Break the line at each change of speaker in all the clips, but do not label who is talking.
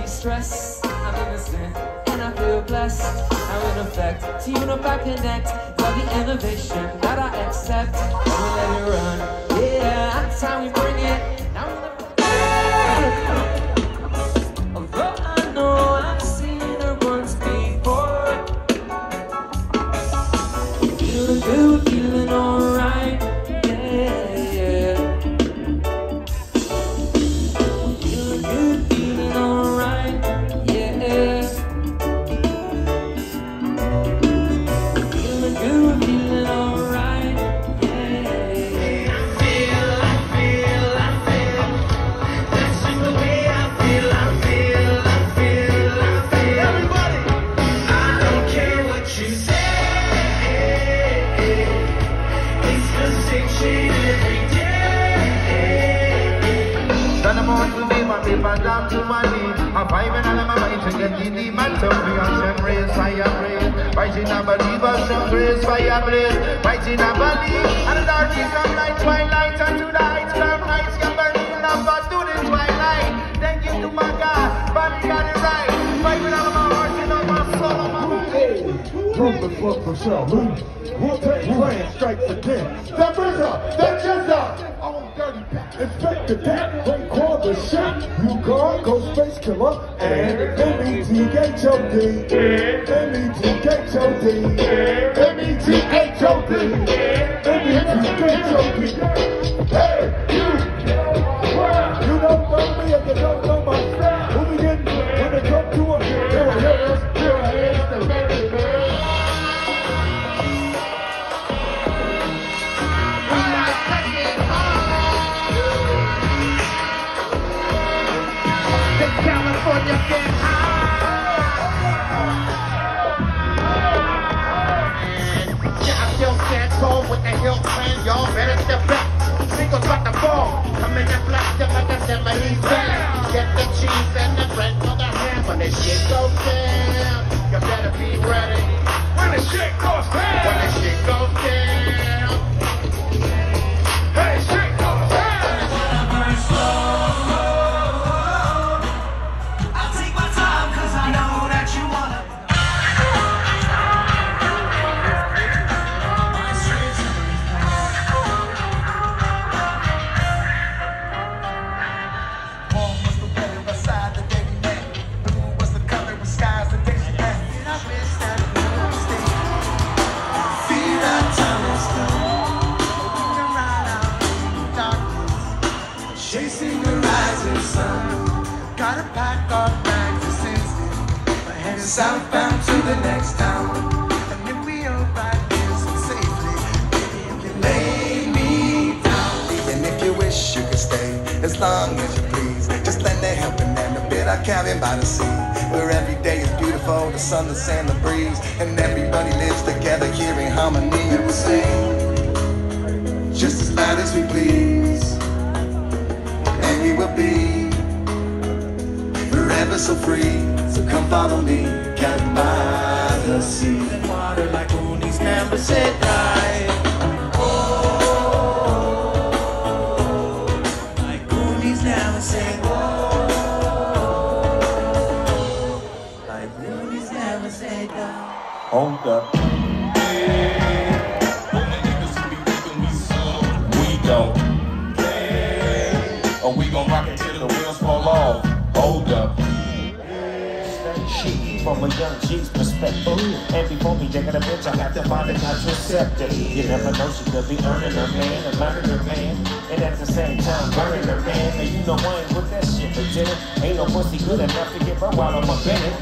be stressed. I'm innocent and I feel blessed. I'm in effect, teaming up, I connect. Love the innovation that I accept. I'm let it run. Yeah, that's how we bring it.
To be my paper down to my knee. I'm finding all of my mind to get the demon to me. And them raise fire blaze. Fighting a believer, some grace fire blaze. Fighting a believe. And the dark become like twilight. And to the heights, cloud heights can up the twilight. Thank you to my God. Right. All of my heart and all my soul. My
Book for Shaolin. Wu-Tang Clan strike for ten. That RZA, that Jizza. Oh, dirty back. Inspector that, Raekwon the guard, And M-E-T-H-O-D. M-E-T-H-O-D. M-E-T-H-O-D. M-E-T-H-O-D.
California get
Yeah, I still stand tall with the hill clan. Y'all better step back. Singles about to fall. Come in and blast them like a band. Get the cheese and the bread for the ham. When this shit goes
southbound to the next town. And if we arrive here so safely, baby, you can lay me down.
And if you wish you could stay as long as you please, just lend a helping hand, a bit of cabin by the sea, where every day is beautiful, the sun, the sand, the breeze, and everybody lives together here in harmony and we sing just as loud as we please, and we will be forever so free. So come follow me, cabin by the sea.
And Water like Mooney's never said oh, die. Like Mooney's never said Like Mooney's never said die.
Hold up. We don't care. Or we gon' rock it till the wheels fall off.
She from a young G's perspective. And before me taking a bitch, I have to find a contraceptive. You never know she could be earning her man and learning her man. And at the same time, burning her man. And you know I Ain't no pussy good enough to get her while I'm up in it.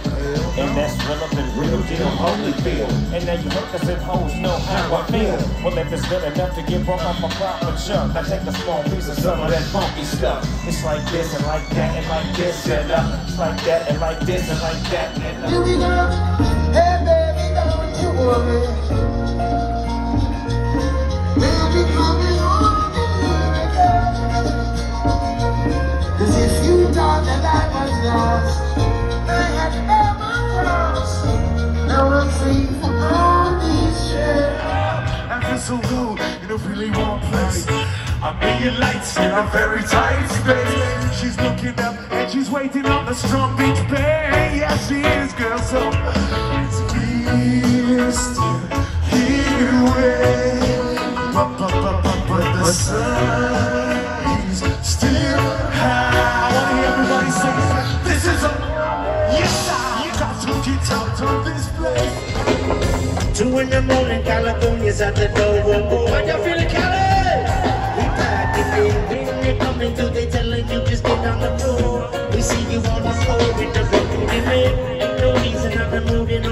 And that's relevant, real deal, holy feel. And now you hookers and hoes know how I feel. Well, if it's good enough to get broke off a proper chunk, I take a small piece of some of that funky stuff. It's like this and like that and like this and uh, it's like that and like this and like that and uh.
Here we go. Hey, baby, don't you worry.
So good in a really warm place. A million lights in a very tight space. She's looking up and she's waiting on the Strong Beach Bay. Yeah, she is, girl. So it's me.
Two in the morning, California's at the door. But Why you feeling Cali, we pack it in. When you're coming through, they telling you just get on the floor. We see you on the floor with the record in. No reason I'm moving on.